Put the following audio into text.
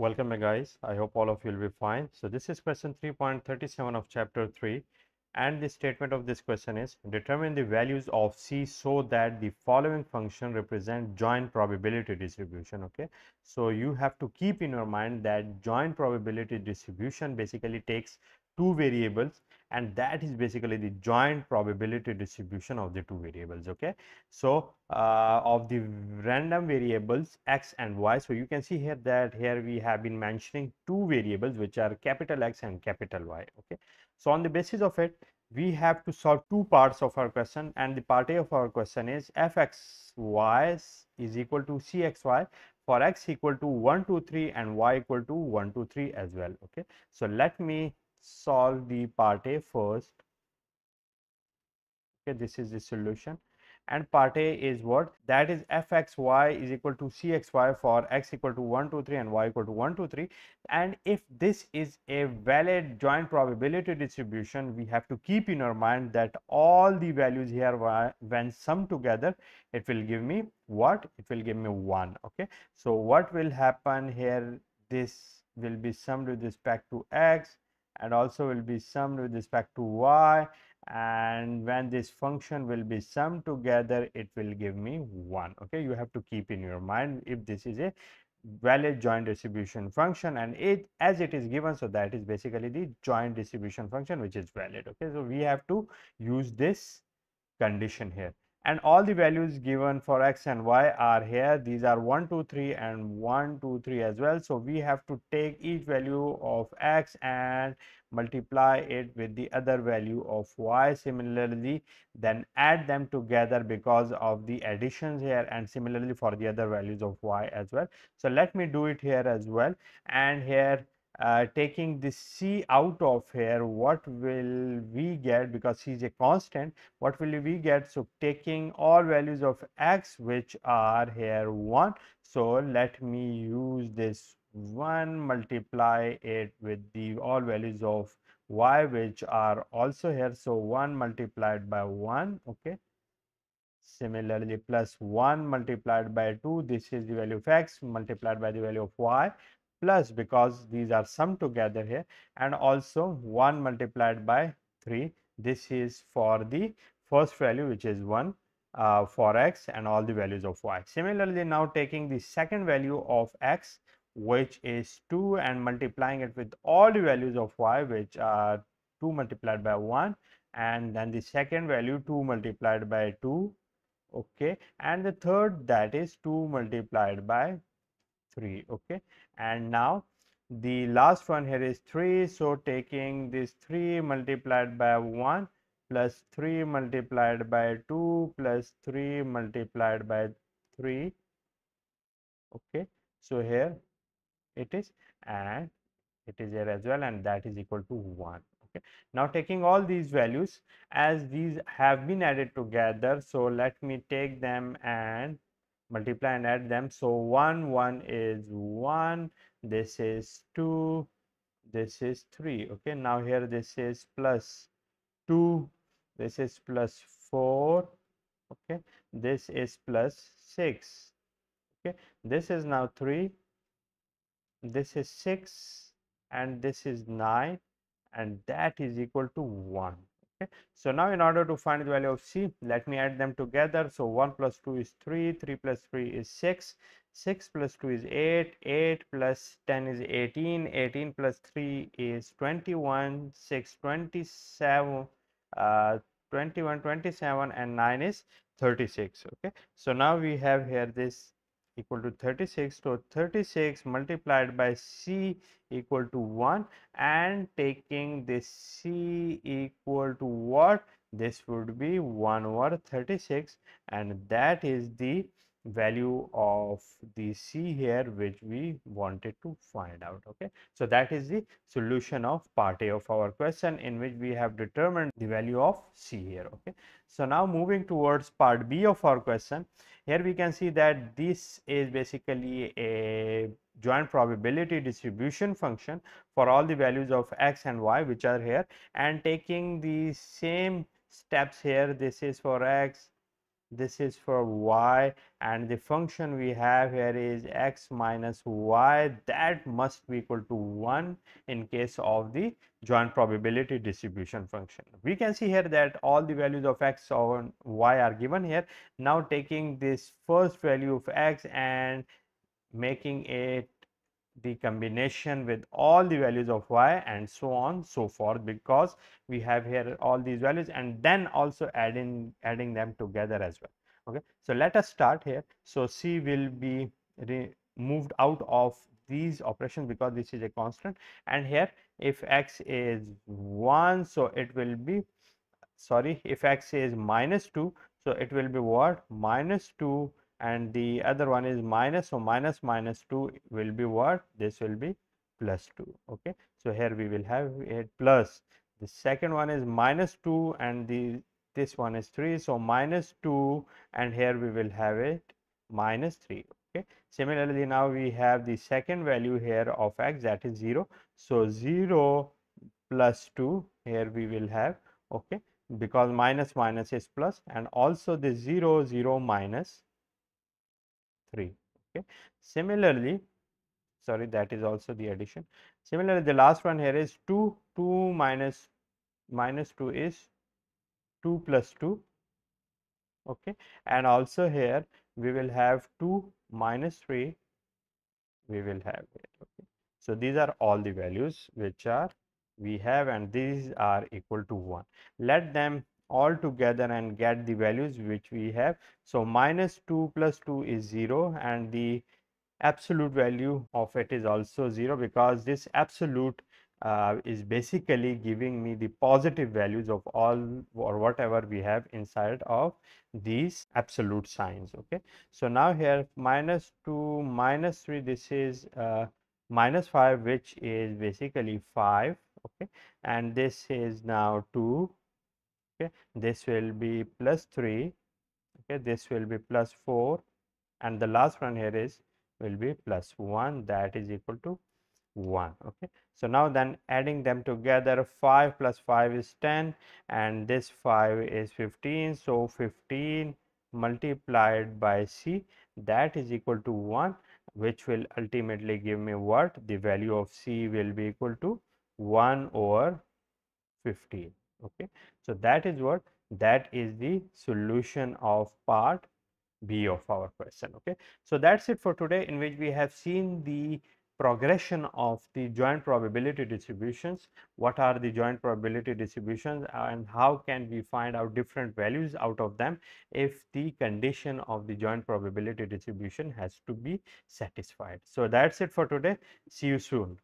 Welcome my guys, I hope all of you will be fine. So this is question 3.37 of chapter 3 and the statement of this question is determine the values of C so that the following function represent joint probability distribution okay. So you have to keep in your mind that joint probability distribution basically takes two variables and that is basically the joint probability distribution of the two variables okay? So uh, of the random variables x and y so you can see here that here we have been mentioning two variables which are capital x and capital y okay? So on the basis of it we have to solve two parts of our question and the part a of our question is fxy is equal to cxy for x equal to 1 2 3 and y equal to 1 2 3 as well okay? So let me solve the part A first. Okay, this is the solution. And part A is what? That is fxy is equal to cxy for x equal to 1, 2, 3 and y equal to 1, 2, 3. And if this is a valid joint probability distribution, we have to keep in our mind that all the values here when summed together, it will give me what? It will give me 1. Okay. So, what will happen here? This will be summed with respect to x and also will be summed with respect to y. And when this function will be summed together it will give me 1 okay you have to keep in your mind if this is a valid joint distribution function and it as it is given so that is basically the joint distribution function which is valid. Okay so we have to use this condition here and all the values given for x and y are here. These are 1 2 3 and 1 2 3 as well. So we have to take each value of x and multiply it with the other value of y. Similarly then add them together because of the additions here and similarly for the other values of y as well. So let me do it here as well. And here uh, taking the c out of here what will we get because c is a constant what will we get? So taking all values of x which are here 1 so let me use this 1 multiply it with the all values of y which are also here. So 1 multiplied by 1 okay. Similarly plus 1 multiplied by 2 this is the value of x multiplied by the value of y plus because these are summed together here and also 1 multiplied by 3 this is for the first value which is 1 uh, for x and all the values of y. Similarly, now taking the second value of x which is 2 and multiplying it with all the values of y which are 2 multiplied by 1 and then the second value 2 multiplied by 2 okay and the third that is 2 multiplied by 3 okay? And now the last one here is 3 so taking this 3 multiplied by 1 plus 3 multiplied by 2 plus 3 multiplied by 3 okay? So here it is and it is here as well and that is equal to 1 okay? Now taking all these values as these have been added together so let me take them and multiply and add them. So 1 1 is 1 this is 2 this is 3 okay now here this is plus 2 this is plus 4 okay this is plus 6 okay this is now 3 this is 6 and this is 9 and that is equal to 1 okay so now in order to find the value of c let me add them together. So 1 plus 2 is 3 3 plus 3 is 6 6 plus 2 is 8 8 plus 10 is 18 18 plus 3 is 21 6 27 uh, 21 27 and 9 is 36 okay? So now we have here this equal to 36 so 36 multiplied by c equal to 1 and taking this c equal to what? This would be 1 over 36 and that is the value of the c here which we wanted to find out okay? So that is the solution of part a of our question in which we have determined the value of c here okay? So now moving towards part b of our question here we can see that this is basically a joint probability distribution function for all the values of x and y which are here. And taking the same steps here this is for x this is for y and the function we have here is x minus y that must be equal to 1 in case of the joint probability distribution function. We can see here that all the values of x or y are given here. Now taking this first value of x and making it the combination with all the values of y and so on so forth because we have here all these values and then also adding adding them together as well. Okay? So let us start here. So c will be moved out of these operations because this is a constant. And here if x is 1 so it will be sorry if x is minus 2 so it will be what? Minus 2 and the other one is minus so minus minus 2 will be what? This will be plus 2 okay? So here we will have it plus. The second one is minus 2 and the this one is 3 so minus 2 and here we will have it minus 3 okay? Similarly now we have the second value here of x that is 0 so 0 plus 2 here we will have okay? Because minus minus is plus and also the 0 0 minus 3 okay? Similarly sorry that is also the addition. Similarly the last one here is 2 2 minus minus 2 is 2 plus 2 okay? And also here we will have 2 minus 3 we will have it okay? So these are all the values which are we have and these are equal to 1 let them all together and get the values which we have. So, minus 2 plus 2 is 0 and the absolute value of it is also 0 because this absolute uh, is basically giving me the positive values of all or whatever we have inside of these absolute signs okay so now here minus 2 minus 3 this is uh, minus 5 which is basically 5 okay and this is now 2 okay? This will be plus 3 okay? This will be plus 4 and the last one here is will be plus 1 that is equal to 1 okay? So now then adding them together 5 plus 5 is 10 and this 5 is 15 so 15 multiplied by c that is equal to 1 which will ultimately give me what? The value of c will be equal to 1 over 15 okay. So that is what that is the solution of part b of our question. Okay. So that's it for today in which we have seen the progression of the joint probability distributions. What are the joint probability distributions and how can we find out different values out of them if the condition of the joint probability distribution has to be satisfied? So that's it for today. See you soon